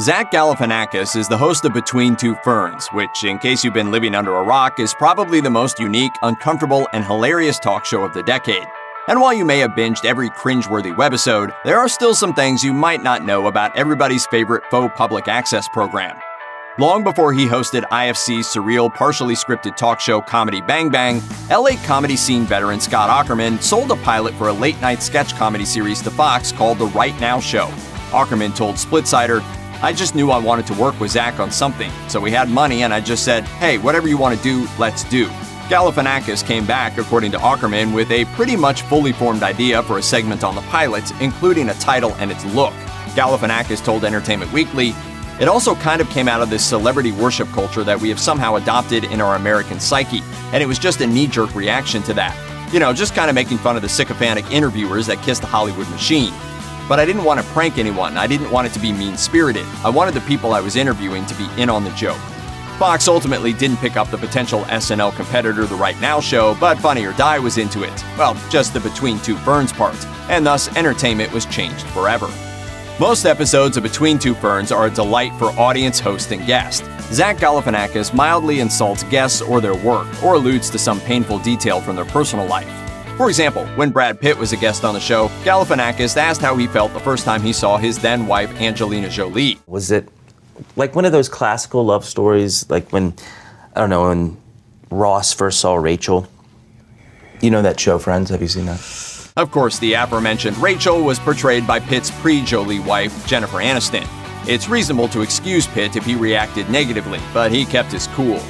Zach Galifianakis is the host of Between Two Ferns, which, in case you've been living under a rock, is probably the most unique, uncomfortable, and hilarious talk show of the decade. And while you may have binged every cringeworthy webisode, there are still some things you might not know about everybody's favorite faux public access program. Long before he hosted IFC's surreal, partially scripted talk show Comedy Bang Bang, LA comedy scene veteran Scott Aukerman sold a pilot for a late night sketch comedy series to Fox called The Right Now Show. Aukerman told Splitsider, I just knew I wanted to work with Zach on something, so we had money and I just said, hey, whatever you want to do, let's do. Galifianakis came back, according to Aukerman, with a pretty much fully formed idea for a segment on the pilot, including a title and its look. Galifianakis told Entertainment Weekly, it also kind of came out of this celebrity worship culture that we have somehow adopted in our American psyche, and it was just a knee jerk reaction to that. You know, just kind of making fun of the sycophantic interviewers that kiss the Hollywood machine. But I didn't want to prank anyone. I didn't want it to be mean spirited. I wanted the people I was interviewing to be in on the joke. Fox ultimately didn't pick up the potential SNL competitor The Right Now show, but Funny or Die was into it. Well, just the Between Two Ferns part, and thus entertainment was changed forever. Most episodes of Between Two Ferns are a delight for audience, host, and guest. Zach Galifianakis mildly insults guests or their work, or alludes to some painful detail from their personal life. For example, when Brad Pitt was a guest on the show, Galifianakis asked how he felt the first time he saw his then wife Angelina Jolie. Was it like one of those classical love stories, like when, I don't know, when Ross first saw Rachel? You know that show, Friends? Have you seen that? Of course, the aforementioned Rachel was portrayed by Pitt's pre Jolie wife, Jennifer Aniston. It's reasonable to excuse Pitt if he reacted negatively, but he kept his cool.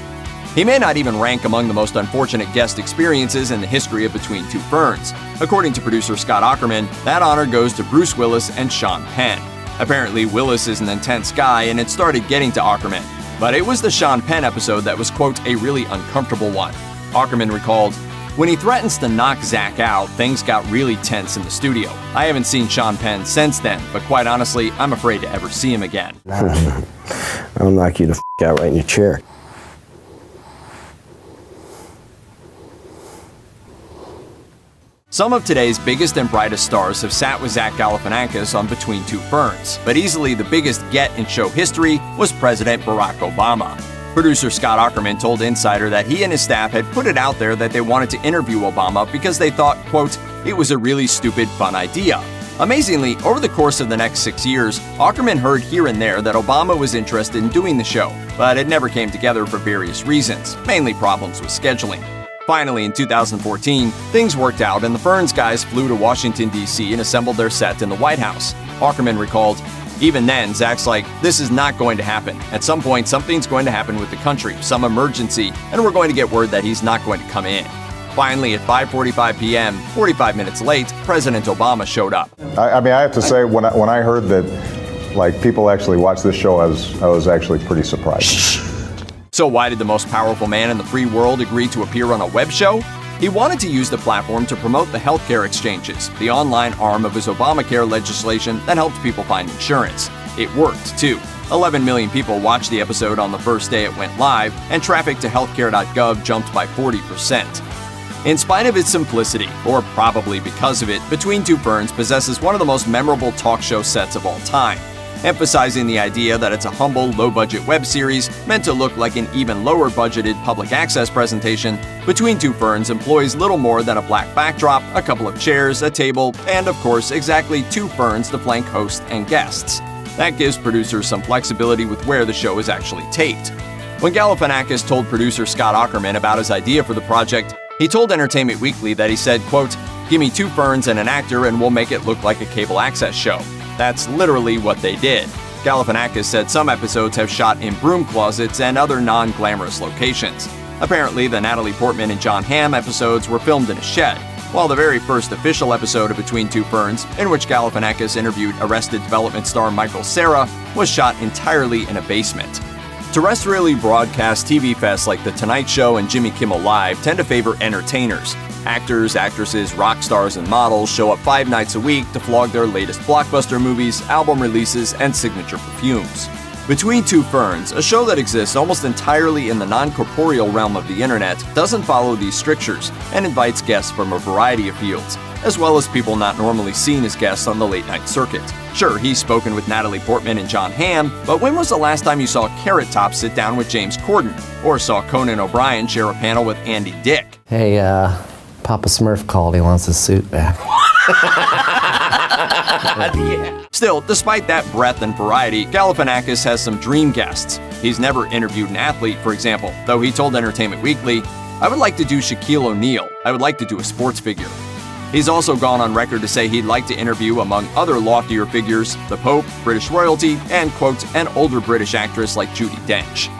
He may not even rank among the most unfortunate guest experiences in the history of Between Two Ferns. According to producer Scott Aukerman, that honor goes to Bruce Willis and Sean Penn. Apparently, Willis is an intense guy and it started getting to Aukerman. But it was the Sean Penn episode that was, quote, a really uncomfortable one. Aukerman recalled, when he threatens to knock Zach out, things got really tense in the studio. I haven't seen Sean Penn since then, but quite honestly, I'm afraid to ever see him again. I'll knock you the f out right in your chair. Some of today's biggest and brightest stars have sat with Zach Galifianakis on Between Two Ferns, but easily the biggest get in show history was President Barack Obama. Producer Scott Aukerman told Insider that he and his staff had put it out there that they wanted to interview Obama because they thought, quote, it was a really stupid, fun idea. Amazingly, over the course of the next six years, Aukerman heard here and there that Obama was interested in doing the show, but it never came together for various reasons, mainly problems with scheduling. Finally, in 2014, things worked out and the Ferns guys flew to Washington, D.C. and assembled their set in the White House. Aukerman recalled, even then, Zach's like, this is not going to happen. At some point, something's going to happen with the country, some emergency, and we're going to get word that he's not going to come in. Finally, at 5:45 p.m., 45 minutes late, President Obama showed up. I, I mean, I have to say, when I, when I heard that, like, people actually watched this show, I was, I was actually pretty surprised. So, why did the most powerful man in the free world agree to appear on a web show? He wanted to use the platform to promote the healthcare exchanges, the online arm of his Obamacare legislation that helped people find insurance. It worked, too. 11 million people watched the episode on the first day it went live, and traffic to healthcare.gov jumped by 40%. In spite of its simplicity, or probably because of it, Between Two Ferns possesses one of the most memorable talk show sets of all time emphasizing the idea that it's a humble, low budget web series meant to look like an even lower budgeted public access presentation. Between Two Ferns employs little more than a black backdrop, a couple of chairs, a table, and of course, exactly two ferns to flank hosts and guests. That gives producers some flexibility with where the show is actually taped. When Galifianakis told producer Scott Aukerman about his idea for the project, he told Entertainment Weekly that he said, quote, Give me two ferns and an actor and we'll make it look like a cable access show. That's literally what they did. Galifianakis said some episodes have shot in broom closets and other non glamorous locations. Apparently, the Natalie Portman and Jon Hamm episodes were filmed in a shed, while the very first official episode of Between Two Ferns, in which Galifianakis interviewed Arrested Development star Michael Cera, was shot entirely in a basement. Terrestrially broadcast TV fests like The Tonight Show and Jimmy Kimmel Live tend to favor entertainers. Actors, actresses, rock stars, and models show up five nights a week to flog their latest blockbuster movies, album releases, and signature perfumes. Between Two Ferns, a show that exists almost entirely in the non corporeal realm of the internet, doesn't follow these strictures and invites guests from a variety of fields, as well as people not normally seen as guests on the late night circuit. Sure, he's spoken with Natalie Portman and Jon Hamm, but when was the last time you saw Carrot Top sit down with James Corden? Or saw Conan O'Brien share a panel with Andy Dick? Hey, uh, Papa Smurf called. He wants his suit back. Still, despite that breadth and variety, Galifianakis has some dream guests. He's never interviewed an athlete, for example, though he told Entertainment Weekly, I would like to do Shaquille O'Neal. I would like to do a sports figure. He's also gone on record to say he'd like to interview, among other loftier figures, the Pope, British royalty, and, quote, an older British actress like Judi Dench.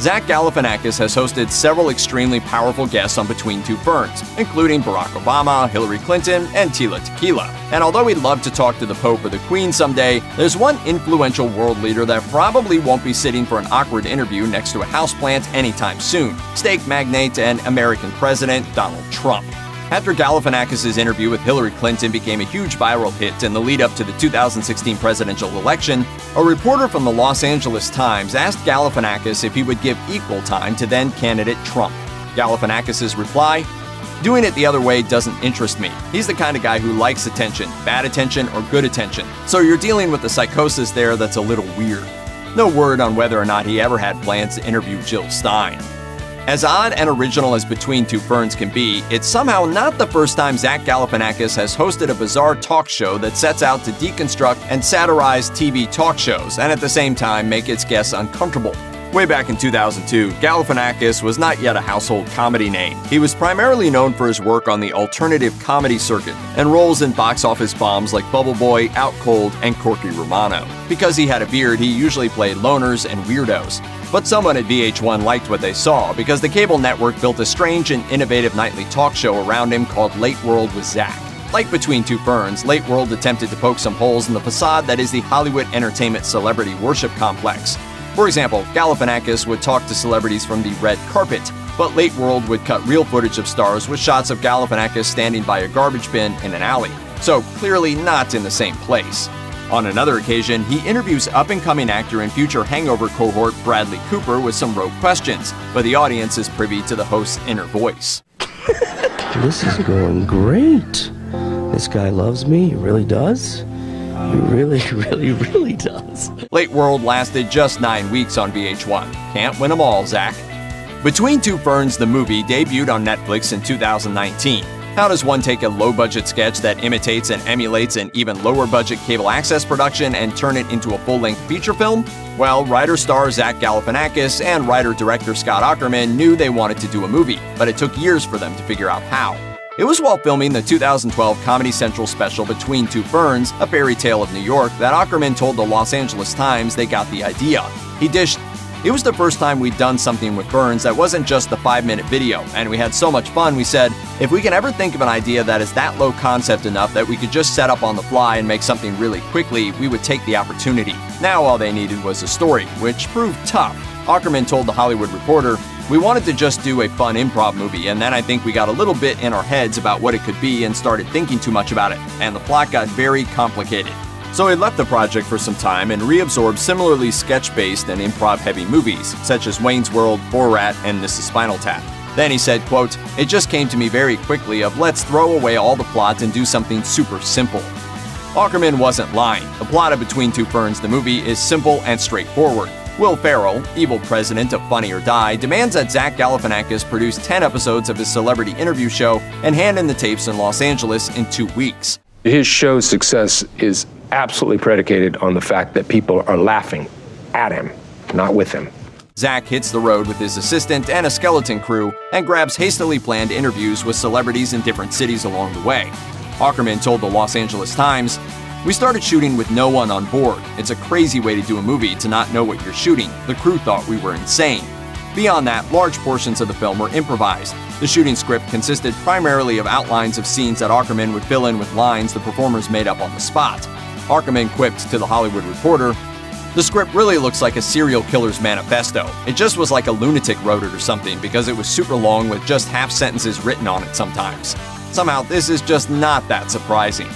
Zach Galifianakis has hosted several extremely powerful guests on Between Two Ferns, including Barack Obama, Hillary Clinton, and Tila Tequila. And although he'd love to talk to the Pope or the Queen someday, there's one influential world leader that probably won't be sitting for an awkward interview next to a houseplant anytime soon steak magnate and American President Donald Trump. After Galifianakis' interview with Hillary Clinton became a huge viral hit in the lead up to the 2016 presidential election, a reporter from the Los Angeles Times asked Galifianakis if he would give equal time to then candidate Trump. Galifianakis' reply, Doing it the other way doesn't interest me. He's the kind of guy who likes attention, bad attention or good attention. So you're dealing with a psychosis there that's a little weird. No word on whether or not he ever had plans to interview Jill Stein. As odd and original as Between Two Ferns can be, it's somehow not the first time Zach Galifianakis has hosted a bizarre talk show that sets out to deconstruct and satirize TV talk shows and at the same time make its guests uncomfortable. Way back in 2002, Galifianakis was not yet a household comedy name. He was primarily known for his work on the alternative comedy circuit and roles in box office bombs like Bubble Boy, Out Cold, and Corky Romano. Because he had a beard, he usually played loners and weirdos. But someone at VH1 liked what they saw because the cable network built a strange and innovative nightly talk show around him called Late World with Zach. Like Between Two Ferns, Late World attempted to poke some holes in the facade that is the Hollywood entertainment celebrity worship complex. For example, Galifianakis would talk to celebrities from the red carpet, but Late World would cut real footage of stars with shots of Galifianakis standing by a garbage bin in an alley. So clearly not in the same place. On another occasion, he interviews up and coming actor and future Hangover cohort Bradley Cooper with some rogue questions, but the audience is privy to the host's inner voice. This is going great. This guy loves me. He really does. He really, really, really does. Late World lasted just nine weeks on VH1. Can't win them all, Zach. Between Two Ferns, the movie, debuted on Netflix in 2019. How does one take a low budget sketch that imitates and emulates an even lower budget cable access production and turn it into a full length feature film? Well, writer star Zach Galifianakis and writer director Scott Aukerman knew they wanted to do a movie, but it took years for them to figure out how. It was while filming the 2012 Comedy Central special Between Two Ferns, A Fairy Tale of New York, that Aukerman told the Los Angeles Times they got the idea. He dished, It was the first time we'd done something with Burns that wasn't just the five minute video, and we had so much fun, we said, if we can ever think of an idea that is that low concept enough that we could just set up on the fly and make something really quickly, we would take the opportunity. Now all they needed was a story, which proved tough. Aukerman told The Hollywood Reporter, we wanted to just do a fun improv movie, and then I think we got a little bit in our heads about what it could be and started thinking too much about it, and the plot got very complicated. So he left the project for some time and reabsorbed similarly sketch based and improv heavy movies, such as Wayne's World, Borat, and This Is Spinal Tap. Then he said, quote, It just came to me very quickly of let's throw away all the plots and do something super simple. Aukerman wasn't lying. The plot of Between Two Ferns, the movie, is simple and straightforward. Will Ferrell, evil president of Funny or Die, demands that Zach Galifianakis produce 10 episodes of his celebrity interview show and hand in the tapes in Los Angeles in two weeks. His show's success is absolutely predicated on the fact that people are laughing at him, not with him. Zach hits the road with his assistant and a skeleton crew and grabs hastily planned interviews with celebrities in different cities along the way. Aukerman told the Los Angeles Times, we started shooting with no one on board. It's a crazy way to do a movie to not know what you're shooting. The crew thought we were insane. Beyond that, large portions of the film were improvised. The shooting script consisted primarily of outlines of scenes that Aukerman would fill in with lines the performers made up on the spot. Aukerman quipped to The Hollywood Reporter, the script really looks like a serial killer's manifesto. It just was like a lunatic wrote it or something because it was super long with just half sentences written on it sometimes. Somehow, this is just not that surprising.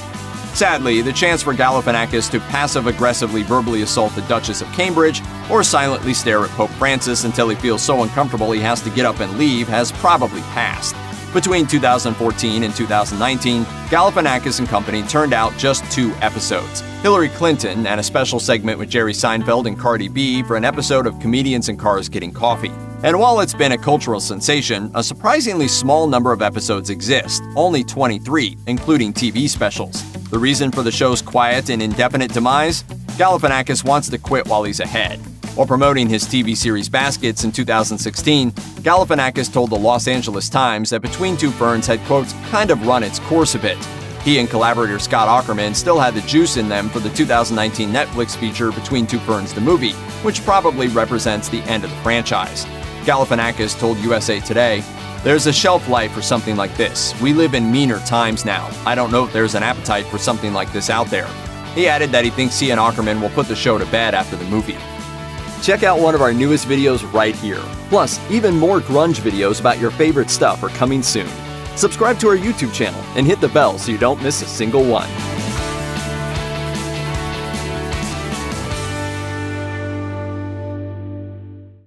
Sadly, the chance for Galifianakis to passive aggressively verbally assault the Duchess of Cambridge or silently stare at Pope Francis until he feels so uncomfortable he has to get up and leave has probably passed. Between 2014 and 2019, Galifianakis and company turned out just two episodes Hillary Clinton and a special segment with Jerry Seinfeld and Cardi B for an episode of Comedians in Cars Getting Coffee. And while it's been a cultural sensation, a surprisingly small number of episodes exist, only 23, including TV specials. The reason for the show's quiet and indefinite demise? Galifianakis wants to quit while he's ahead. While promoting his TV series Baskets in 2016, Galifianakis told the Los Angeles Times that Between Two Ferns had, quote, kind of run its course a bit. He and collaborator Scott Aukerman still had the juice in them for the 2019 Netflix feature Between Two Ferns the movie, which probably represents the end of the franchise. Galifianakis told USA Today, There's a shelf life for something like this. We live in meaner times now. I don't know if there's an appetite for something like this out there. He added that he thinks he and Aukerman will put the show to bed after the movie. Check out one of our newest videos right here. Plus, even more grunge videos about your favorite stuff are coming soon. Subscribe to our YouTube channel and hit the bell so you don't miss a single one.